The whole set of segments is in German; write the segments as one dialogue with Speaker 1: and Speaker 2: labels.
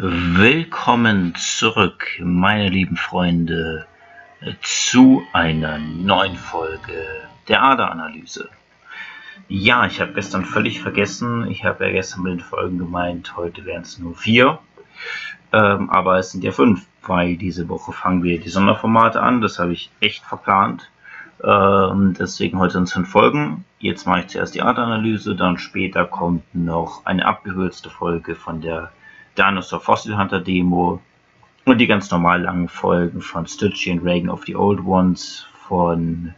Speaker 1: Willkommen zurück, meine lieben Freunde, zu einer neuen Folge der Aderanalyse. Ja, ich habe gestern völlig vergessen, ich habe ja gestern mit den Folgen gemeint, heute wären es nur vier, ähm, aber es sind ja fünf, weil diese Woche fangen wir die Sonderformate an, das habe ich echt verplant. Ähm, deswegen heute sind fünf Folgen. Jetzt mache ich zuerst die Artanalyse, dann später kommt noch eine abgehürzte Folge von der Dinosaur Fossil Hunter Demo und die ganz normal langen Folgen von Stitchy and Reagan of the Old Ones, von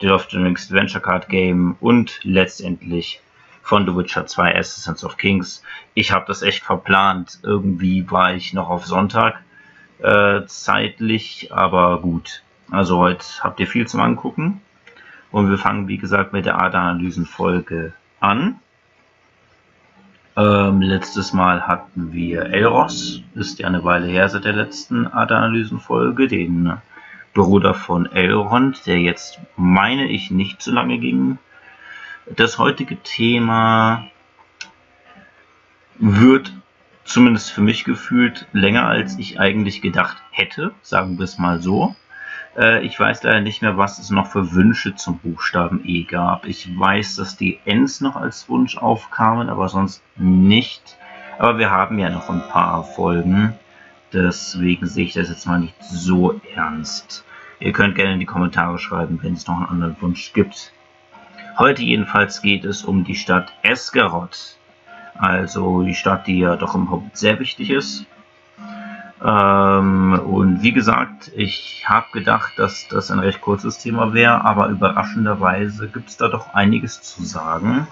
Speaker 1: The Lost Rings Adventure Card Game und letztendlich von The Witcher 2 Assassins of Kings. Ich habe das echt verplant. Irgendwie war ich noch auf Sonntag äh, zeitlich, aber gut. Also heute habt ihr viel zum Angucken. Und wir fangen, wie gesagt, mit der Aderanalysen-Folge an. Ähm, letztes Mal hatten wir Elros, ist ja eine Weile her seit der letzten Art-Analysen-Folge, den Bruder von Elrond, der jetzt, meine ich, nicht so lange ging. Das heutige Thema wird zumindest für mich gefühlt länger als ich eigentlich gedacht hätte, sagen wir es mal so. Äh, ich weiß leider nicht mehr, was es noch für Wünsche zum Buchstaben E gab. Ich weiß, dass die Ns noch als Wunsch aufkamen, aber sonst nicht. Aber wir haben ja noch ein paar Folgen. Deswegen sehe ich das jetzt mal nicht so ernst. Ihr könnt gerne in die Kommentare schreiben, wenn es noch einen anderen Wunsch gibt. Heute jedenfalls geht es um die Stadt Esgaroth. Also die Stadt, die ja doch im Haupt sehr wichtig ist. Ähm, und wie gesagt, ich habe gedacht, dass das ein recht kurzes Thema wäre, aber überraschenderweise gibt es da doch einiges zu sagen,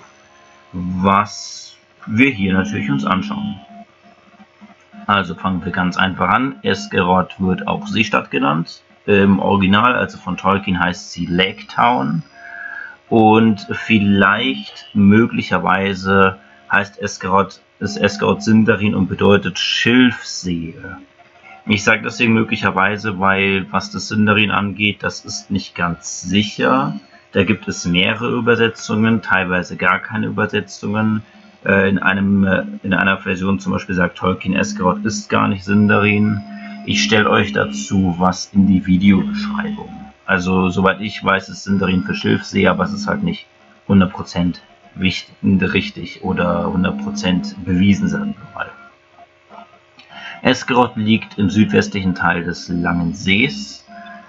Speaker 1: was wir hier natürlich uns anschauen. Also fangen wir ganz einfach an. Esgeroth wird auch Seestadt genannt. Im Original, also von Tolkien, heißt sie Lake Town. Und vielleicht, möglicherweise, heißt Esgeroth, ist Esgeroth Sindarin und bedeutet Schilfsee. Ich sage deswegen möglicherweise, weil was das Sindarin angeht, das ist nicht ganz sicher. Da gibt es mehrere Übersetzungen, teilweise gar keine Übersetzungen. Äh, in, einem, äh, in einer Version zum Beispiel sagt Tolkien, Esgaroth ist gar nicht Sindarin. Ich stelle euch dazu was in die Videobeschreibung. Also soweit ich weiß, ist Sindarin für Schilfsee, aber es ist halt nicht 100% richtig oder 100% bewiesen, sagen wir mal. Esgeroth liegt im südwestlichen Teil des Langen Sees,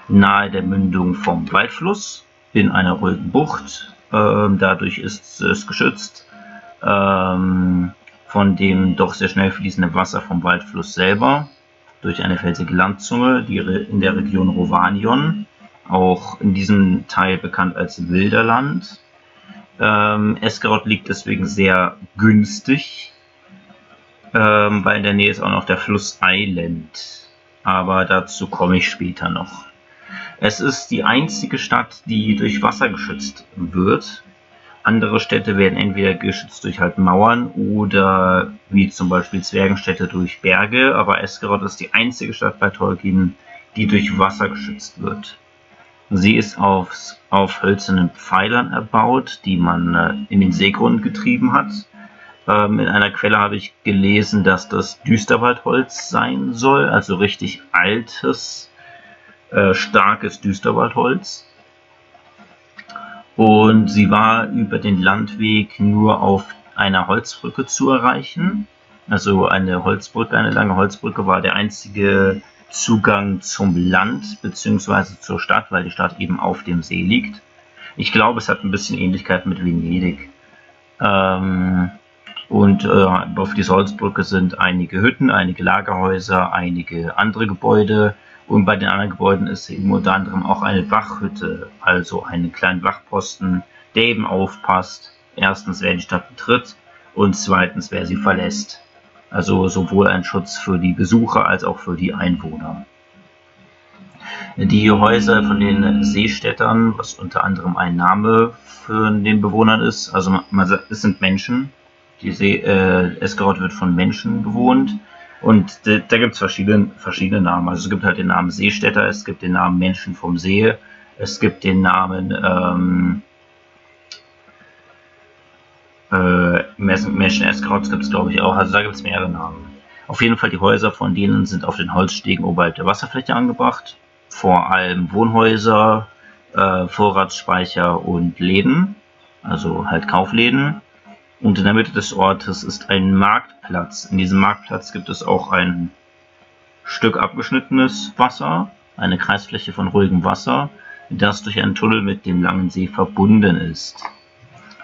Speaker 1: nahe der Mündung vom Waldfluss, in einer ruhigen Bucht. Ähm, dadurch ist es geschützt ähm, von dem doch sehr schnell fließenden Wasser vom Waldfluss selber durch eine felsige Landzunge, die in der Region Rovanion, auch in diesem Teil bekannt als Wilderland. Ähm, Esgeroth liegt deswegen sehr günstig ähm, weil in der Nähe ist auch noch der Fluss Island. Aber dazu komme ich später noch. Es ist die einzige Stadt, die durch Wasser geschützt wird. Andere Städte werden entweder geschützt durch halt Mauern oder wie zum Beispiel Zwergenstädte durch Berge, aber Esgaroth ist die einzige Stadt bei Tolkien, die durch Wasser geschützt wird. Sie ist auf, auf hölzernen Pfeilern erbaut, die man äh, in den Seegrund getrieben hat ähm, in einer Quelle habe ich gelesen, dass das Düsterwaldholz sein soll, also richtig altes, äh, starkes Düsterwaldholz. Und sie war über den Landweg nur auf einer Holzbrücke zu erreichen. Also eine Holzbrücke, eine lange Holzbrücke war der einzige Zugang zum Land bzw. zur Stadt, weil die Stadt eben auf dem See liegt. Ich glaube, es hat ein bisschen Ähnlichkeit mit Venedig. Ähm, und äh, auf dieser Holzbrücke sind einige Hütten, einige Lagerhäuser, einige andere Gebäude. Und bei den anderen Gebäuden ist eben unter anderem auch eine Wachhütte, also einen kleinen Wachposten, der eben aufpasst. Erstens, wer die Stadt betritt und zweitens, wer sie verlässt. Also sowohl ein Schutz für die Besucher als auch für die Einwohner. Die Häuser von den Seestädtern, was unter anderem ein Name für den Bewohnern ist, also es sind Menschen, die See, äh, Esgaroth wird von Menschen bewohnt. Und da, gibt es verschiedene, verschiedene Namen. Also es gibt halt den Namen Seestädter, es gibt den Namen Menschen vom See, es gibt den Namen ähm, äh, Menschen Esgaroths gibt es glaube ich auch. Also da gibt es mehrere Namen. Auf jeden Fall die Häuser von denen sind auf den Holzstegen oberhalb der Wasserfläche angebracht. Vor allem Wohnhäuser, äh, Vorratsspeicher und Läden, also halt Kaufläden. Und in der Mitte des Ortes ist ein Marktplatz. In diesem Marktplatz gibt es auch ein Stück abgeschnittenes Wasser, eine Kreisfläche von ruhigem Wasser, das durch einen Tunnel mit dem langen See verbunden ist.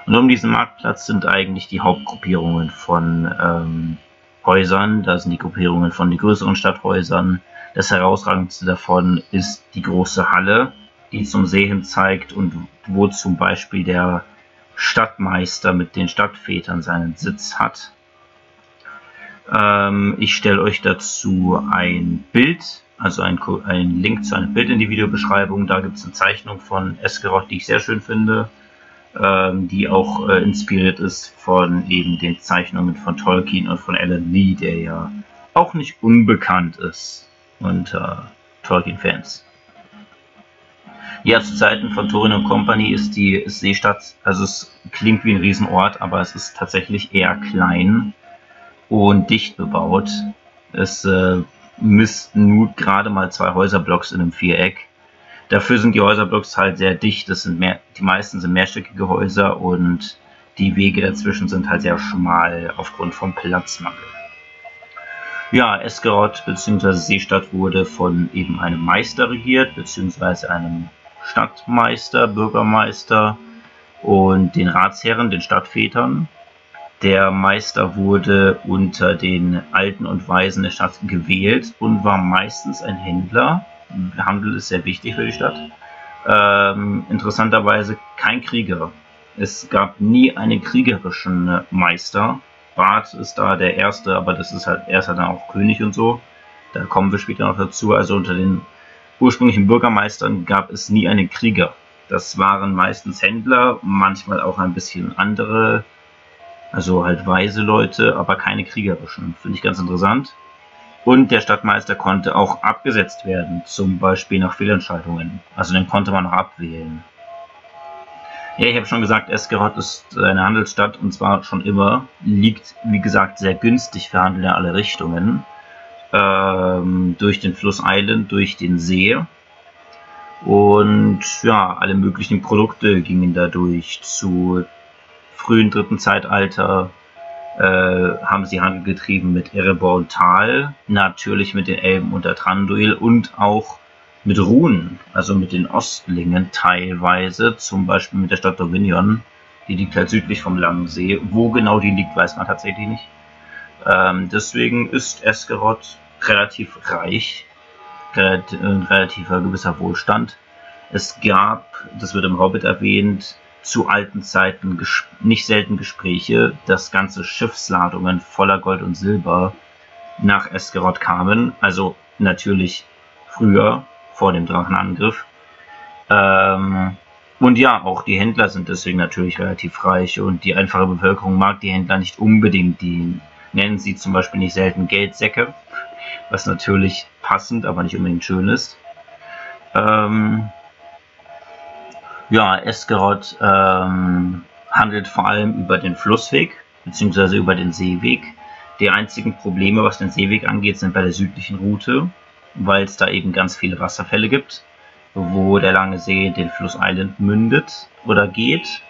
Speaker 1: Und um diesen Marktplatz sind eigentlich die Hauptgruppierungen von ähm, Häusern. Da sind die Gruppierungen von den größeren Stadthäusern. Das herausragendste davon ist die große Halle, die zum See hin zeigt und wo zum Beispiel der Stadtmeister mit den Stadtvätern seinen Sitz hat. Ähm, ich stelle euch dazu ein Bild, also ein, ein, Link zu einem Bild in die Videobeschreibung. Da gibt es eine Zeichnung von Eskeroth, die ich sehr schön finde, ähm, die auch äh, inspiriert ist von eben den Zeichnungen von Tolkien und von Alan Lee, der ja auch nicht unbekannt ist unter Tolkien-Fans. Ja, zu Zeiten von und Company ist die Seestadt, also es klingt wie ein Riesenort, aber es ist tatsächlich eher klein und dicht bebaut. Es äh, misst nur gerade mal zwei Häuserblocks in einem Viereck. Dafür sind die Häuserblocks halt sehr dicht. Das sind mehr, die meisten sind mehrstöckige Häuser und die Wege dazwischen sind halt sehr schmal aufgrund vom Platzmangel. Ja, Eskeroth bzw. Seestadt wurde von eben einem Meister regiert, bzw. einem Stadtmeister, Bürgermeister und den Ratsherren, den Stadtvätern. Der Meister wurde unter den Alten und Weisen der Stadt gewählt und war meistens ein Händler. Handel ist sehr wichtig für die Stadt. Ähm, interessanterweise kein Krieger. Es gab nie einen kriegerischen Meister. Bart ist da der erste, aber das ist halt, er ist halt dann auch König und so. Da kommen wir später noch dazu. Also unter den ursprünglichen Bürgermeistern gab es nie einen Krieger. Das waren meistens Händler, manchmal auch ein bisschen andere also halt weise Leute, aber keine kriegerischen. Finde ich ganz interessant. Und der Stadtmeister konnte auch abgesetzt werden, zum Beispiel nach Fehlentscheidungen. Also den konnte man auch abwählen. Ja, ich habe schon gesagt, Eskeroth ist eine Handelsstadt und zwar schon immer. Liegt, wie gesagt, sehr günstig für Handel in alle Richtungen. Ähm, durch den Fluss Island, durch den See. Und ja, alle möglichen Produkte gingen dadurch zu frühen dritten Zeitalter äh, haben sie Handel getrieben mit Erebor Tal, natürlich mit den Elben unter Tranduil und auch mit Runen, also mit den Ostlingen teilweise, zum Beispiel mit der Stadt Dominion, die liegt halt südlich vom Langen See. Wo genau die liegt, weiß man tatsächlich nicht. Ähm, deswegen ist Eskeroth relativ reich, relativ, relativer gewisser Wohlstand. Es gab, das wird im Hobbit erwähnt, zu alten Zeiten nicht selten Gespräche, dass ganze Schiffsladungen voller Gold und Silber nach Eskeroth kamen. Also natürlich früher, vor dem Drachenangriff. Ähm, und ja, auch die Händler sind deswegen natürlich relativ reich und die einfache Bevölkerung mag die Händler nicht unbedingt. Die nennen sie zum Beispiel nicht selten Geldsäcke, was natürlich passend, aber nicht unbedingt schön ist. Ähm, ja, Eskeroth ähm, handelt vor allem über den Flussweg bzw. über den Seeweg. Die einzigen Probleme, was den Seeweg angeht, sind bei der südlichen Route, weil es da eben ganz viele Wasserfälle gibt, wo der lange See den Fluss Island mündet oder geht.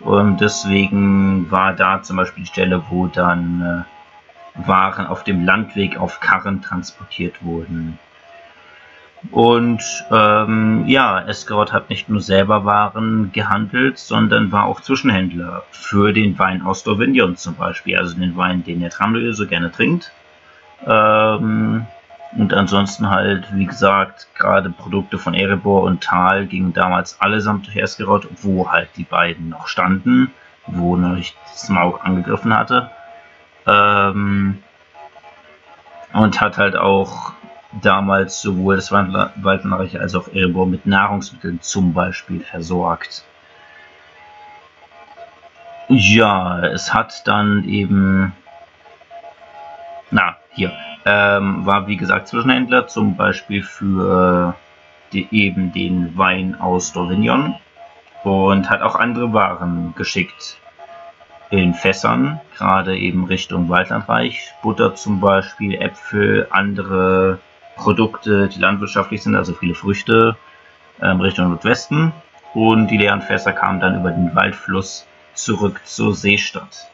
Speaker 1: Und deswegen war da zum Beispiel die Stelle, wo dann äh, Waren auf dem Landweg auf Karren transportiert wurden. Und ähm, ja, Eskeroth hat nicht nur selber Waren gehandelt, sondern war auch Zwischenhändler für den Wein aus Dorvinion zum Beispiel, also den Wein, den der Tramöl so gerne trinkt. Ähm, und ansonsten halt, wie gesagt, gerade Produkte von Erebor und Tal gingen damals allesamt durch Eskeroth, wo halt die beiden noch standen, wo noch Smaug angegriffen hatte. Ähm, und hat halt auch damals sowohl das Waldnerreich als auch Erebor mit Nahrungsmitteln zum Beispiel versorgt. Ja, es hat dann eben, na, hier, ähm, war wie gesagt Zwischenhändler, zum Beispiel für die, eben den Wein aus Dorinion und hat auch andere Waren geschickt. in Fässern, gerade eben Richtung Waldlandreich. Butter zum Beispiel, Äpfel, andere Produkte, die landwirtschaftlich sind, also viele Früchte ähm, Richtung Nordwesten. Und die leeren Fässer kamen dann über den Waldfluss zurück zur Seestadt.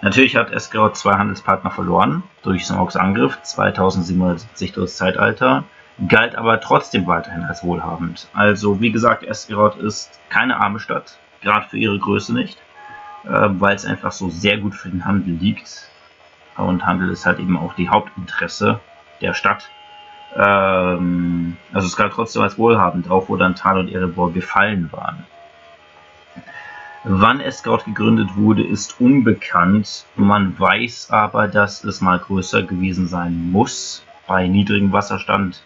Speaker 1: Natürlich hat Eskerot zwei Handelspartner verloren durch Smaugs Angriff 2770 durch das Zeitalter, galt aber trotzdem weiterhin als wohlhabend. Also wie gesagt, Eskerot ist keine arme Stadt, gerade für ihre Größe nicht, äh, weil es einfach so sehr gut für den Handel liegt. Und Handel ist halt eben auch die Hauptinteresse der Stadt. Ähm, also es galt trotzdem als wohlhabend, auch wo dann Tal und Erebor gefallen waren. Wann Escort gegründet wurde, ist unbekannt. Man weiß aber, dass es mal größer gewesen sein muss. Bei niedrigem Wasserstand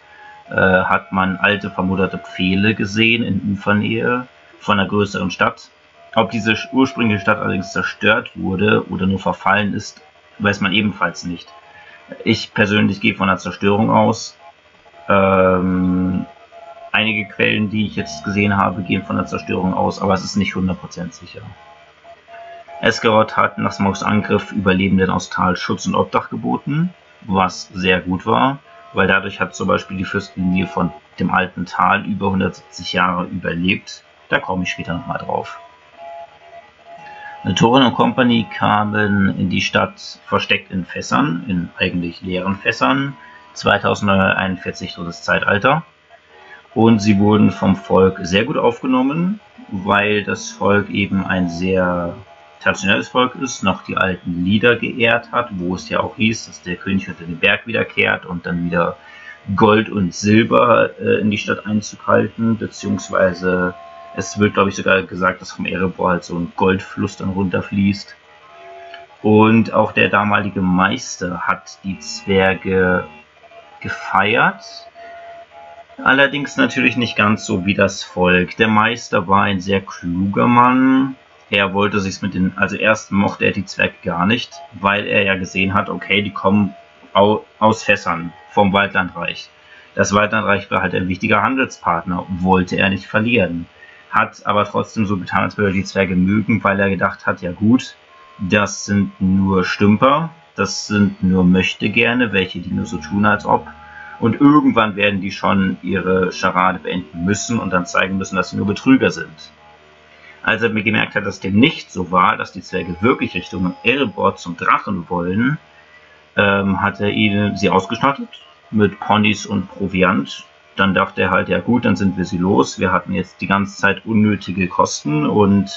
Speaker 1: äh, hat man alte vermoderte Pfähle gesehen in Ufernähe von einer größeren Stadt. Ob diese ursprüngliche Stadt allerdings zerstört wurde oder nur verfallen ist, weiß man ebenfalls nicht. Ich persönlich gehe von einer Zerstörung aus. Ähm, einige Quellen, die ich jetzt gesehen habe, gehen von der Zerstörung aus, aber es ist nicht 100% sicher. Esgaroth hat nach Smogs Angriff Überlebenden aus Tal Schutz und Obdach geboten, was sehr gut war, weil dadurch hat zum Beispiel die Fürstenlinie von dem alten Tal über 170 Jahre überlebt. Da komme ich später nochmal drauf. Thorin und Company kamen in die Stadt versteckt in Fässern, in eigentlich leeren Fässern, 2041 durch das Zeitalter. Und sie wurden vom Volk sehr gut aufgenommen, weil das Volk eben ein sehr traditionelles Volk ist, noch die alten Lieder geehrt hat, wo es ja auch hieß, dass der König unter den Berg wiederkehrt und dann wieder Gold und Silber äh, in die Stadt Einzug beziehungsweise es wird, glaube ich, sogar gesagt, dass vom Erebor halt so ein Goldfluss dann runterfließt. Und auch der damalige Meister hat die Zwerge gefeiert, Allerdings natürlich nicht ganz so wie das Volk. Der Meister war ein sehr kluger Mann. Er wollte sich mit den, also erst mochte er die Zwerge gar nicht, weil er ja gesehen hat, okay, die kommen aus Fässern vom Waldlandreich. Das Waldlandreich war halt ein wichtiger Handelspartner, wollte er nicht verlieren. Hat aber trotzdem so getan, als würde er die Zwerge mögen, weil er gedacht hat, ja gut, das sind nur Stümper, das sind nur Möchtegerne, welche die nur so tun, als ob und irgendwann werden die schon ihre Scharade beenden müssen und dann zeigen müssen, dass sie nur Betrüger sind. Als er mir gemerkt hat, dass dem nicht so war, dass die Zwerge wirklich Richtung Erebor zum Drachen wollen, ähm, hat er ihnen sie ausgestattet mit Ponys und Proviant. Dann dachte er halt, ja gut, dann sind wir sie los. Wir hatten jetzt die ganze Zeit unnötige Kosten und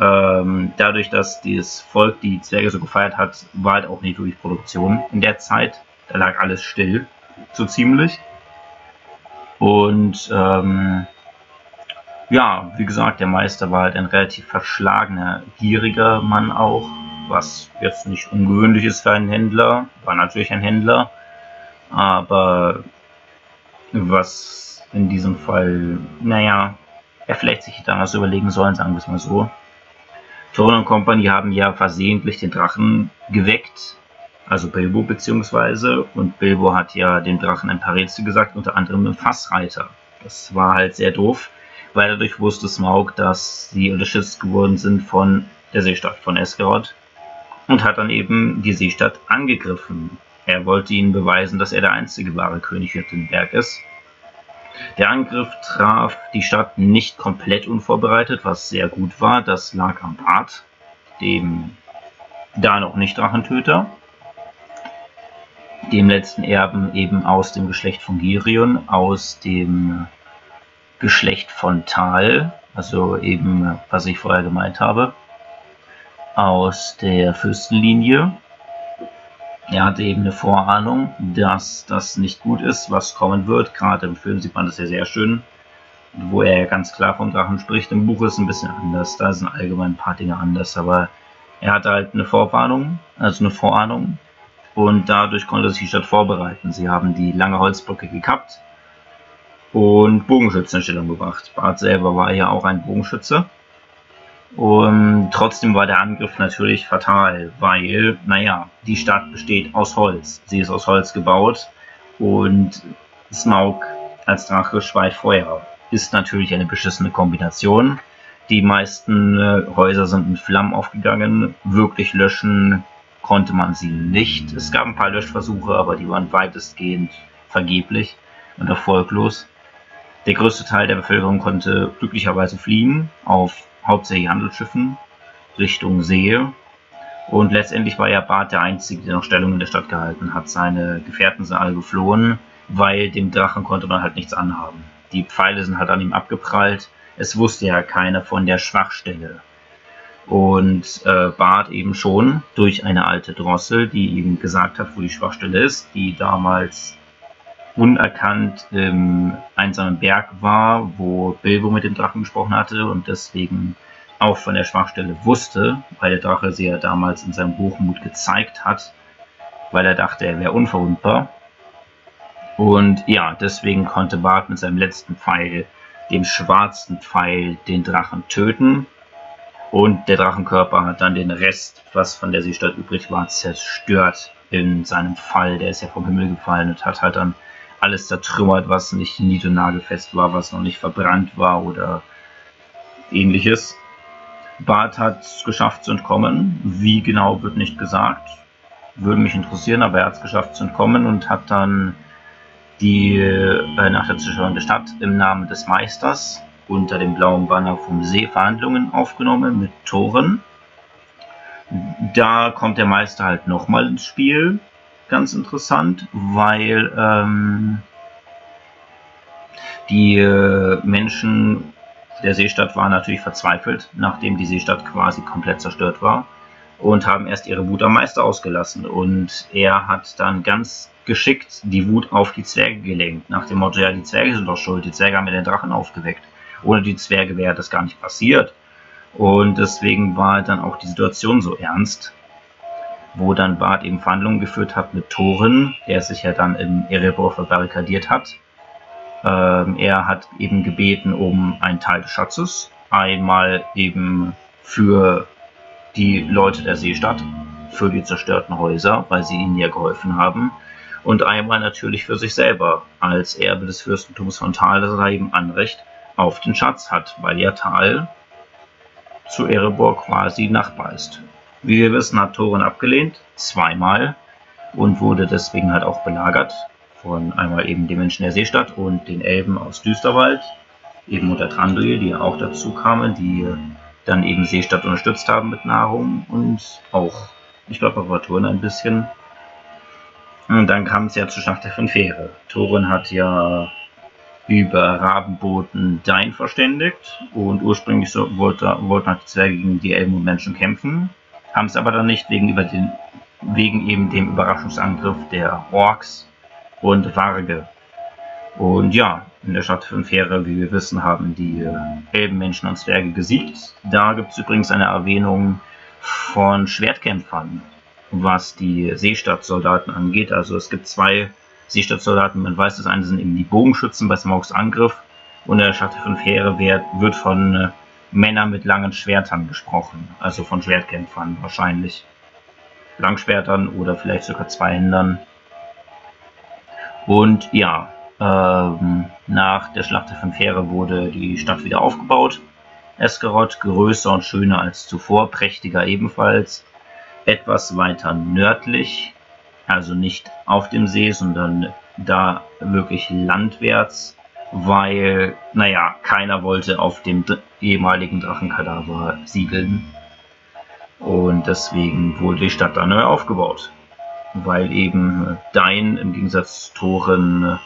Speaker 1: ähm, dadurch, dass das Volk die Zwerge so gefeiert hat, war halt auch nicht wirklich Produktion in der Zeit. Da lag alles still so ziemlich. Und ähm, ja, wie gesagt, der Meister war halt ein relativ verschlagener, gieriger Mann auch, was jetzt nicht ungewöhnlich ist für einen Händler, war natürlich ein Händler, aber was in diesem Fall, naja, er vielleicht sich damals überlegen sollen, sagen wir es mal so. Thorn und Company haben ja versehentlich den Drachen geweckt, also Bilbo beziehungsweise. Und Bilbo hat ja dem Drachen ein paar Rätsel gesagt, unter anderem im Fassreiter. Das war halt sehr doof, weil dadurch wusste Smaug, dass sie unterstützt geworden sind von der Seestadt von Esgaroth und hat dann eben die Seestadt angegriffen. Er wollte ihnen beweisen, dass er der einzige wahre König hinter dem Berg ist. Der Angriff traf die Stadt nicht komplett unvorbereitet, was sehr gut war. Das lag am Bart, dem da noch nicht Drachentöter dem letzten Erben eben aus dem Geschlecht von Girion, aus dem Geschlecht von Tal, also eben, was ich vorher gemeint habe, aus der Fürstenlinie. Er hatte eben eine Vorahnung, dass das nicht gut ist, was kommen wird. Gerade im Film sieht man das ja sehr schön, wo er ganz klar vom Drachen spricht. Im Buch ist es ein bisschen anders, da sind allgemein ein paar Dinge anders, aber er hatte halt eine Vorwarnung, also eine Vorahnung, und dadurch konnte sich die Stadt vorbereiten. Sie haben die lange Holzbrücke gekappt und Bogenschützen in Stellung gebracht. Bart selber war ja auch ein Bogenschütze. Und trotzdem war der Angriff natürlich fatal, weil, naja, die Stadt besteht aus Holz. Sie ist aus Holz gebaut und Smaug als Drache speit Feuer. Ist natürlich eine beschissene Kombination. Die meisten äh, Häuser sind mit Flammen aufgegangen. Wirklich löschen konnte man sie nicht. Es gab ein paar Löschversuche, aber die waren weitestgehend vergeblich und erfolglos. Der größte Teil der Bevölkerung konnte glücklicherweise fliehen auf hauptsächlich Handelsschiffen Richtung See. Und letztendlich war ja Bart der Einzige, der noch Stellung in der Stadt gehalten hat. Seine Gefährten sind alle geflohen, weil dem Drachen konnte man halt nichts anhaben. Die Pfeile sind halt an ihm abgeprallt. Es wusste ja keiner von der Schwachstelle. Und äh, Bart eben schon durch eine alte Drossel, die ihm gesagt hat, wo die Schwachstelle ist, die damals unerkannt im einsamen Berg war, wo Bilbo mit dem Drachen gesprochen hatte und deswegen auch von der Schwachstelle wusste, weil der Drache sie ja damals in seinem Hochmut gezeigt hat, weil er dachte, er wäre unverwundbar. Und ja, deswegen konnte Bart mit seinem letzten Pfeil, dem schwarzen Pfeil, den Drachen töten. Und der Drachenkörper hat dann den Rest, was von der Seestadt übrig war, zerstört in seinem Fall. Der ist ja vom Himmel gefallen und hat halt dann alles zertrümmert, was nicht nied- und nagelfest war, was noch nicht verbrannt war oder ähnliches. Bart hat es geschafft zu entkommen. Wie genau wird nicht gesagt. Würde mich interessieren, aber er hat es geschafft zu entkommen und hat dann die äh, nach der Zerstörung der Stadt im Namen des Meisters unter dem blauen Banner vom See Verhandlungen aufgenommen mit Toren. Da kommt der Meister halt nochmal ins Spiel. Ganz interessant, weil ähm, die äh, Menschen der Seestadt waren natürlich verzweifelt, nachdem die Seestadt quasi komplett zerstört war und haben erst ihre Wut am Meister ausgelassen. Und er hat dann ganz geschickt die Wut auf die Zwerge gelenkt, nach dem Motto, ja, die Zwerge sind doch schuld, die Zwerge haben ja den Drachen aufgeweckt. Ohne die Zwerge wäre das gar nicht passiert. Und deswegen war dann auch die Situation so ernst, wo dann Bart eben Verhandlungen geführt hat mit Thorin, der sich ja dann in Erebor verbarrikadiert hat ähm, er hat eben gebeten um einen Teil des Schatzes. Einmal eben für die Leute der Seestadt, für die zerstörten Häuser, weil sie ihnen ja geholfen haben. Und einmal natürlich für sich selber, als Erbe des Fürstentums von Tal, dass er eben Anrecht auf den Schatz hat, weil ja Tal zu Erebor quasi Nachbar ist. Wie wir wissen, hat Thorin abgelehnt, zweimal, und wurde deswegen halt auch belagert von einmal eben den Menschen der Seestadt und den Elben aus Düsterwald, eben unter Trandril, die auch dazu kamen, die dann eben Seestadt unterstützt haben mit Nahrung und auch, ich glaube, Reparaturen ein bisschen. Und dann kam es ja zur Schlacht der fünf Fähre. Thorin hat ja über Rabenboten Dain verständigt und ursprünglich so, wollte, wollten halt die Zwerge gegen die Elben und Menschen kämpfen, haben es aber dann nicht wegen, über den, wegen eben dem Überraschungsangriff der Orks und Varge. Und ja, in der Stadt von Fähre, wie wir wissen, haben die äh, Elbenmenschen und Zwerge gesiegt. Da gibt es übrigens eine Erwähnung von Schwertkämpfern, was die Seestadtsoldaten angeht. Also es gibt zwei Seestadtsoldaten, man weiß, das eine sind eben die Bogenschützen bei Smaugs Angriff und der Stadt von Fähre wird von äh, Männern mit langen Schwertern gesprochen, also von Schwertkämpfern wahrscheinlich. Langschwertern oder vielleicht sogar Zweihändern. Und ja, ähm, nach der Schlacht der Fähre wurde die Stadt wieder aufgebaut. Eskeroth größer und schöner als zuvor, prächtiger ebenfalls. Etwas weiter nördlich, also nicht auf dem See, sondern da wirklich landwärts, weil, naja, keiner wollte auf dem ehemaligen Drachenkadaver siedeln. Und deswegen wurde die Stadt dann neu aufgebaut weil eben Dein im Gegensatz zu Thorin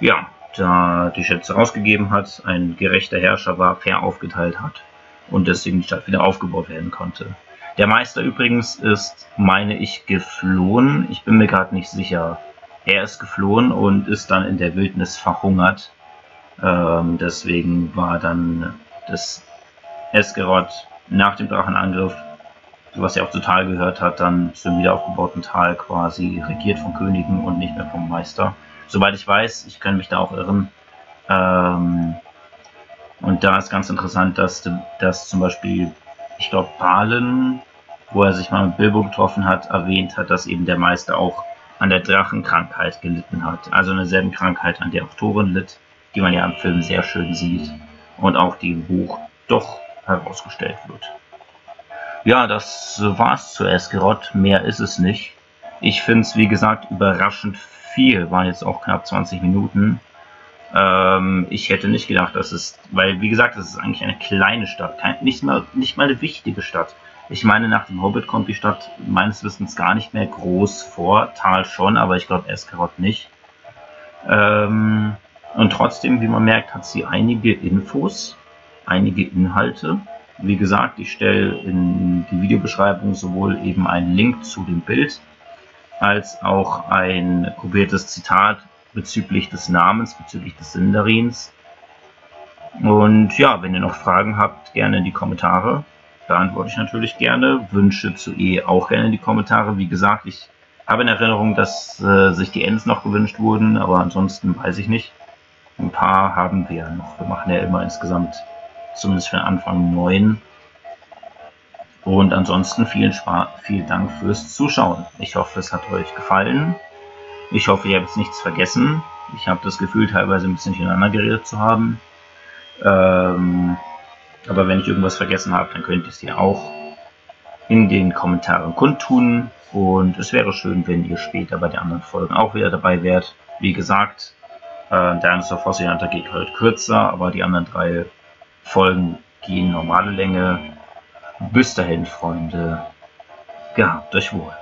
Speaker 1: ja, da die Schätze ausgegeben hat, ein gerechter Herrscher war, fair aufgeteilt hat und deswegen die Stadt wieder aufgebaut werden konnte. Der Meister übrigens ist, meine ich, geflohen. Ich bin mir gerade nicht sicher. Er ist geflohen und ist dann in der Wildnis verhungert. Ähm, deswegen war dann das Esgeroth nach dem Drachenangriff was ja auch zu Tal gehört hat, dann zum wiederaufgebauten Tal quasi regiert von Königen und nicht mehr vom Meister. Soweit ich weiß, ich kann mich da auch irren. Ähm, und da ist ganz interessant, dass, dass zum Beispiel, ich glaube, Balen, wo er sich mal mit Bilbo getroffen hat, erwähnt hat, dass eben der Meister auch an der Drachenkrankheit gelitten hat. Also eine selben Krankheit, an der auch Thorin litt, die man ja im Film sehr schön sieht. Und auch die im Buch doch herausgestellt wird. Ja, das war's zu Eskerot. Mehr ist es nicht. Ich finde es, wie gesagt, überraschend viel. Waren jetzt auch knapp 20 Minuten. Ähm, ich hätte nicht gedacht, dass es, weil, wie gesagt, es ist eigentlich eine kleine Stadt. Kein, nicht, mal, nicht mal eine wichtige Stadt. Ich meine, nach dem Hobbit kommt die Stadt meines Wissens gar nicht mehr groß vor. Tal schon, aber ich glaube Eskerot nicht. Ähm, und trotzdem, wie man merkt, hat sie einige Infos, einige Inhalte. Wie gesagt, ich stelle in die Videobeschreibung sowohl eben einen Link zu dem Bild als auch ein kopiertes Zitat bezüglich des Namens, bezüglich des Sindarins. Und ja, wenn ihr noch Fragen habt, gerne in die Kommentare. Beantworte ich natürlich gerne. Wünsche zu E auch gerne in die Kommentare. Wie gesagt, ich habe in Erinnerung, dass äh, sich die Ends noch gewünscht wurden, aber ansonsten weiß ich nicht. Ein paar haben wir noch. Wir machen ja immer insgesamt, zumindest für den Anfang, neun. Und ansonsten vielen, Spaß, vielen Dank fürs Zuschauen. Ich hoffe, es hat euch gefallen. Ich hoffe, ihr habt jetzt nichts vergessen. Ich habe das Gefühl, teilweise ein bisschen durcheinander geredet zu haben. Ähm, aber wenn ich irgendwas vergessen habe, dann könnt ihr es hier auch in den Kommentaren kundtun. Und es wäre schön, wenn ihr später bei den anderen Folgen auch wieder dabei wärt. Wie gesagt, äh, Dinosaur Fossil Hunter geht heute kürzer, aber die anderen drei Folgen gehen normale Länge. Bis dahin, Freunde. Gehabt euch wohl.